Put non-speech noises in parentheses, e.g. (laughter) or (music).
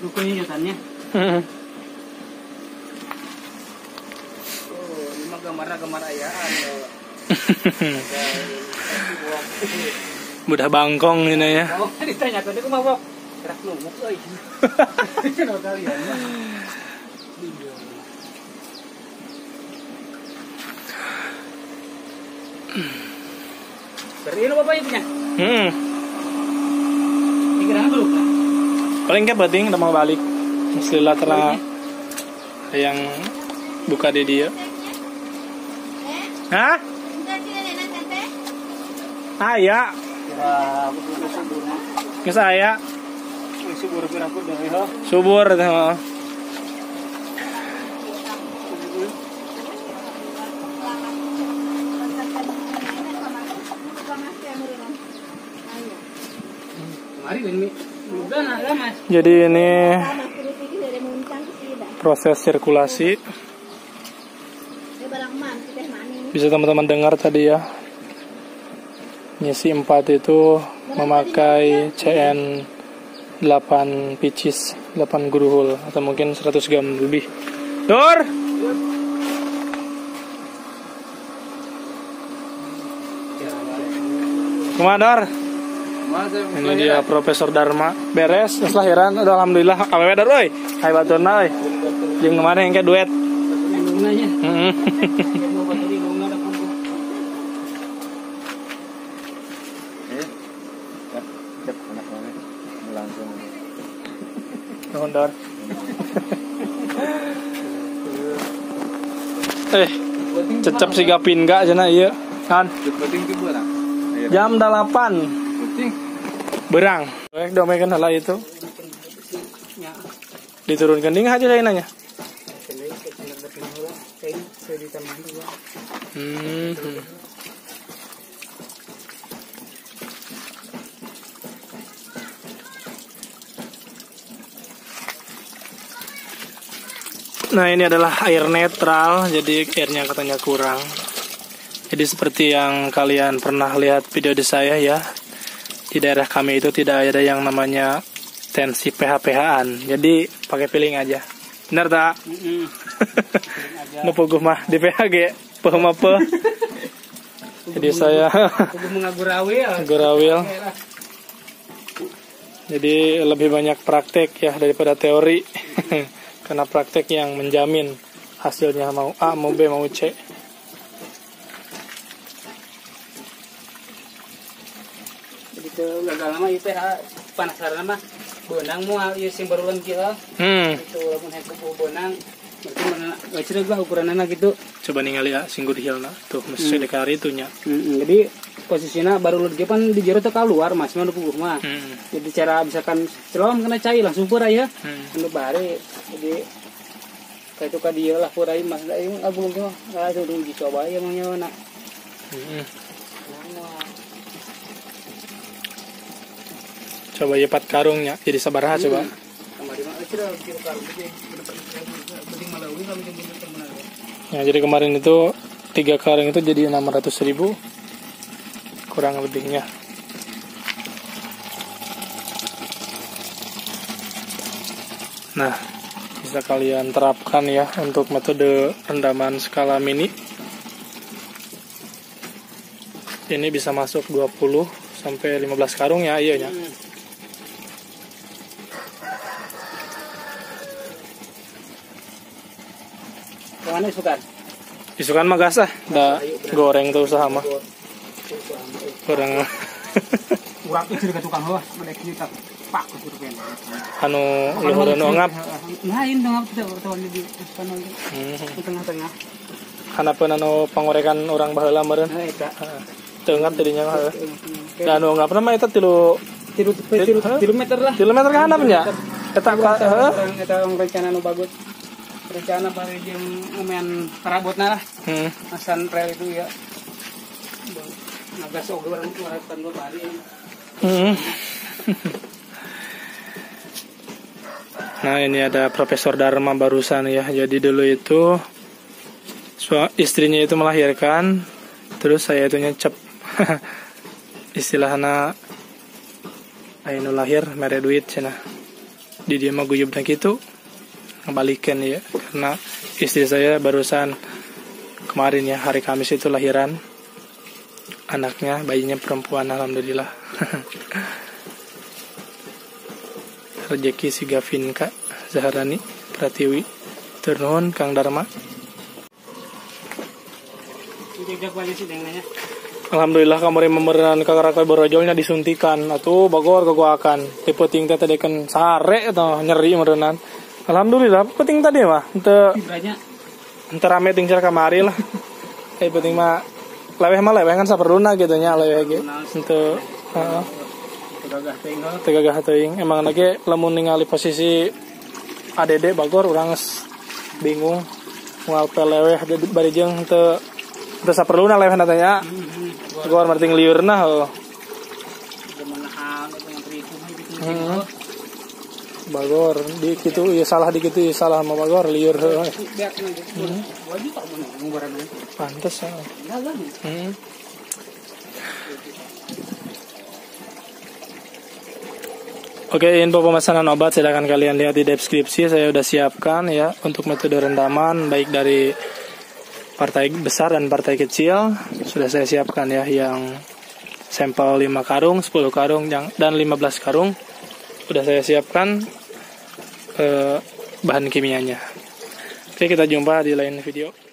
Rukun ingatannya. Hmm. Oh, ini mah gambar-gambar ayaan. ya. Mudah bangkong ini ya. (laughs) Oh, ditanya tadi ke mana Bob? Gerak lumuk euy. Kenal kalian. mah. (laughs) Beriin apa punya? Hmm. Pikiran dulu kan. Paling kayak penting udah mau balik. Istilah terang yang buka di dia. Hah? Ah ya, mah. ke saya Subur subur tuh. Mari ini. Jadi ini proses sirkulasi. Bisa teman-teman dengar tadi ya. Ngisi 4 itu memakai CN 8 picis, 8 guruhul atau mungkin 100 gram lebih. Dor! Ke mana Dor? Ini dia Profesor Dharma. Beres terus lahiran udah alhamdulillah. Awewe dar euy hai baturna euy jeung kemarin yang kayak duet. Eh cecep si gapin gak cenah ieu kan? Ke berang. jam 8 Penting. Berang Baik domekan hal itu diturunkan ding aja saya nanya hmm. Nah ini adalah air netral, jadi airnya katanya kurang. Jadi seperti yang kalian pernah lihat video di saya ya, di daerah kami itu tidak ada yang namanya tensi PH-PH-an. Jadi pakai piling aja. Benar tak? Heeh. (laughs) Nu puguh mah di PHG, peuh (laughs) mah peuh. Jadi saya Kudu mengagurawi (laughs) ya. Gurawil. Jadi lebih banyak praktek ya daripada teori. Karena praktek yang menjamin hasilnya mau A, mau B, mau C. Ke gagal lama itu ya penasaran mah benang mual ieu sing baru lagi lah. Hmm, Itu mun hek ku benang berarti mana gak lah ukuranana gitu. coba ningali ya singgur hilna tuh mesti Hmm. dekari itunya. Mm, jadi posisinya baru lagi kan di jero teh keluar mas mana puguh mah. Hmm. Jadi cara misalkan celom kena cai langsung pura ya. Hmm. Anu bare jadi kayak itu ka dia lah pura ieu mas da ieu abulung mah. Ah itu dulu dicoba ya mah nyawa nak. Hmm. Coba ya pat karungnya jadi coba. Kami jeung teman Ya, jadi kemarin itu tiga karung itu jadi 600 ribu kurang lebihnya. Nah, bisa kalian terapkan ya untuk metode rendaman skala mini. Ini bisa masuk 20 sampai 15 karung ya, iya ya. Ke mana sukan? Isukan mah gas ah, da goreng tuh usaha mah. Kurang (laughs) Urang itu ke tukang hawa, mereka kita pak ke surpen. anu luhur anu ngap. Nah, ini ngap kita tahun di tengah-tengah. Hanapeun anu pangorekan orang. Nah, eta. Teu ngap tadinya mah. heueuh. Da anu ngapna mah eta tilu Tilu tilu tilu meter lah. kilometer ka handapnya. Eta ka heueuh. Orang kita orang rencana nu bagus. Rencana bari jeung umean perabotna lah. Hmm. Asan rel itu ya. Nagas oge barang itu harapan dua bari. Hmm. Nah ini ada Profesor Dharma barusan ya. Jadi dulu itu istrinya itu melahirkan, terus saya itu nyecep. (laughs) Istilahnya Ayo lahir mere duit cina. di dia mah guyub dan gitu kembalikan ya karena istri saya barusan kemarin ya hari Kamis itu lahiran. Anaknya bayinya perempuan alhamdulillah. (laughs) Rezeki si Gavin kak Zaharani Pratiwi turun Kang Dharma. Alhamdulillah kemarin memeran kakak borojolnya disuntikan. Atau bagor akan. Tipe ting teh tadi kan sare atau nyeri merenan Alhamdulillah penting tadi mah ente Fibranya ente rame ting cara kamari lah. Eh penting mah leweh mah leweh kan saperluna gitu nya leweh ente heeh. Gagah tinggal. tegagah teuing. Emang lagi lamun ningali posisi ADD bagor geus bingung moal peleweh bari jeung teu teu saperluna leweh tanya bagor marting liurna heuh gitu. Hmm. Bagor di kitu ya salah di kitu ya salah sama bagor liur gitu. Aja. Pantes ya. Hmm. Oke, info pemesanan obat silahkan kalian lihat di deskripsi. Saya udah siapkan ya untuk metode rendaman baik dari partai besar dan partai kecil. Sudah saya siapkan ya yang sampel 5 karung, 10 karung yang dan 15 karung. Sudah saya siapkan eh, bahan kimianya. Oke, kita jumpa di lain video.